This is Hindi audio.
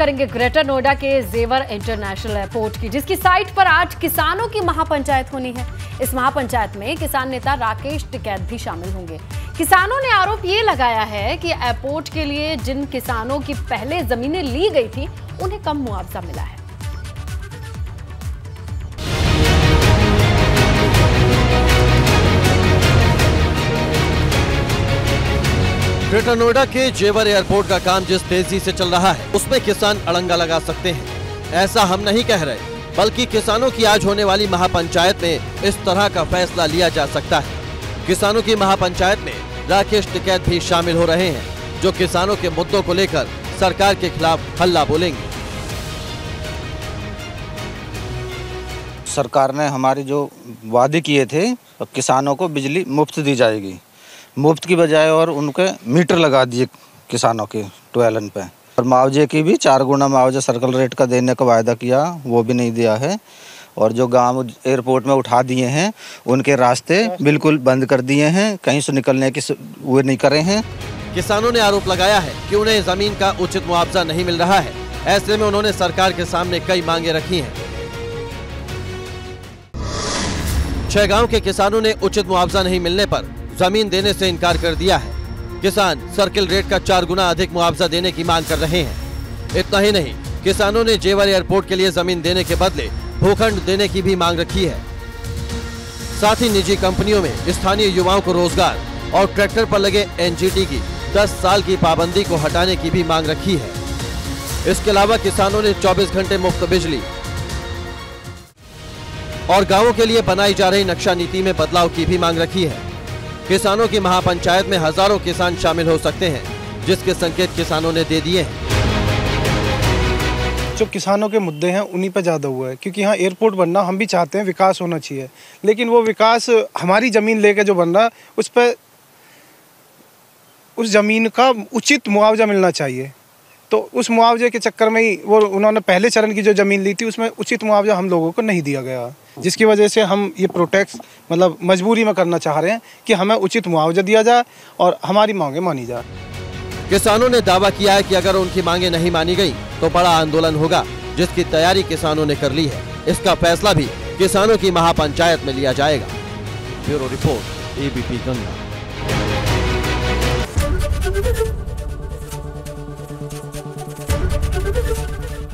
करेंगे ग्रेटर नोएडा के जेवर इंटरनेशनल एयरपोर्ट की, जिसकी साइट पर आज किसानों की महापंचायत होनी है। इस महापंचायत में किसान नेता राकेश टिकैत भी शामिल होंगे। किसानों ने आरोप ये लगाया है कि एयरपोर्ट के लिए जिन किसानों की पहले जमीनें ली गई थी, उन्हें कम मुआवजा मिला है। ग्रेटर नोएडा के जेवर एयरपोर्ट का काम जिस तेज़ी से चल रहा है, उसमें किसान अड़ंगा लगा सकते हैं। ऐसा हम नहीं कह रहे, बल्कि किसानों की आज होने वाली महापंचायत में इस तरह का फैसला लिया जा सकता है। किसानों की महापंचायत में राकेश टिकैत भी शामिल हो रहे हैं, जो किसानों के मुद्दों को लेकर सरकार के खिलाफ हल्ला बोलेंगे। सरकार ने हमारे जो वादे किए थे, किसानों को बिजली मुफ़्त दी जाएगी। मुफ़्त की बजाय और उनके मीटर लगा दिए किसानों के ट्वेलन पे। और मुआवजे की भी चार गुना मुआवजा सर्कल रेट का देने का वायदा किया, वो भी नहीं दिया है। और जो गाँव एयरपोर्ट में उठा दिए हैं, उनके रास्ते बिल्कुल बंद कर दिए हैं, कहीं से निकलने की वो नहीं करे हैं। किसानों ने आरोप लगाया है कि उन्हें ज़मीन का उचित मुआवजा नहीं मिल रहा है। ऐसे में उन्होंने सरकार के सामने कई मांगे रखी हैं। छह गाँव के किसानों ने उचित मुआवजा नहीं मिलने पर ज़मीन देने से इनकार कर दिया है। किसान सर्किल रेट का चार गुना अधिक मुआवजा देने की मांग कर रहे हैं। इतना ही नहीं, किसानों ने जेवर एयरपोर्ट के लिए ज़मीन देने के बदले भूखंड देने की भी मांग रखी है। साथ ही निजी कंपनियों में स्थानीय युवाओं को रोज़गार और ट्रैक्टर पर लगे एनजीटी की 10 साल की पाबंदी को हटाने की भी मांग रखी है। इसके अलावा किसानों ने 24 घंटे मुफ़्त बिजली और गाँवों के लिए बनाई जा रही नक्शा नीति में बदलाव की भी मांग रखी है। किसानों की महापंचायत में हज़ारों किसान शामिल हो सकते हैं, जिसके संकेत किसानों ने दे दिए हैं। जो किसानों के मुद्दे हैं, उन्हीं पर ज़्यादा हुआ है, क्योंकि यहाँ एयरपोर्ट बनना हम भी चाहते हैं, विकास होना चाहिए। लेकिन वो विकास हमारी ज़मीन लेके जो बन रहा है, उस पर उस ज़मीन का उचित मुआवजा मिलना चाहिए। तो उस मुआवजे के चक्कर में ही वो उन्होंने पहले चरण की जो ज़मीन ली थी, उसमें उचित मुआवजा हम लोगों को नहीं दिया गया। जिसकी वजह से हम ये प्रोटेक्ट मतलब मजबूरी में करना चाह रहे हैं कि हमें उचित मुआवजा दिया जाए और हमारी मांगें मानी जाए। किसानों ने दावा किया है कि अगर उनकी मांगे नहीं मानी गई तो बड़ा आंदोलन होगा, जिसकी तैयारी किसानों ने कर ली है। इसका फैसला भी किसानों की महापंचायत में लिया जाएगा। Bureau report, ABP Ganga.